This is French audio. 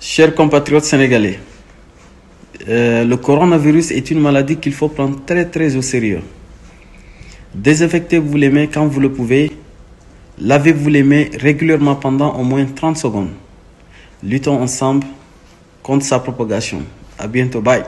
Chers compatriotes sénégalais, euh, le coronavirus est une maladie qu'il faut prendre très très au sérieux. Désinfectez-vous les mains quand vous le pouvez. Lavez-vous les mains régulièrement pendant au moins 30 secondes. Luttons ensemble contre sa propagation. À bientôt. Bye.